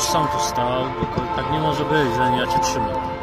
przecież sam tu stał, bo tak nie może być, że ja cię trzymam.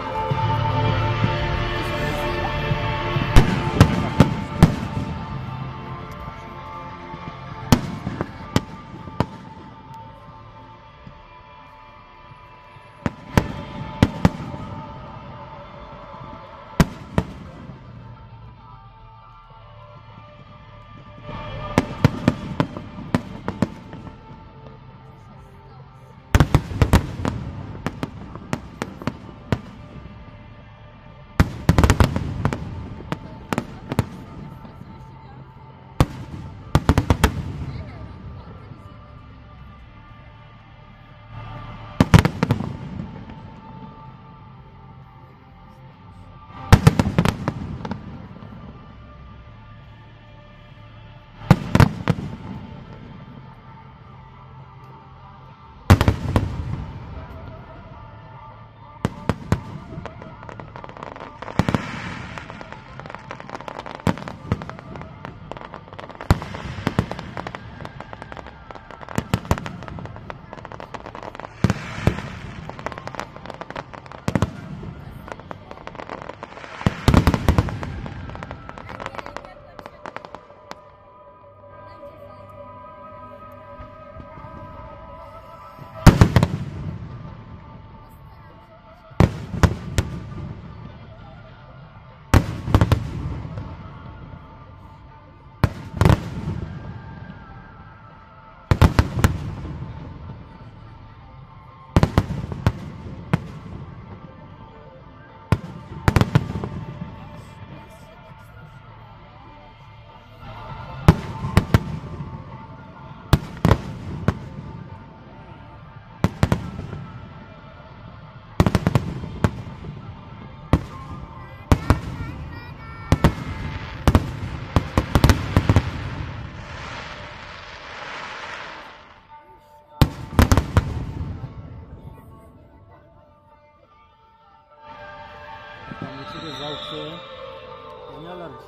шашлычка.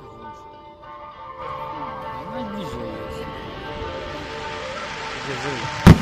Она не жесть. Держи.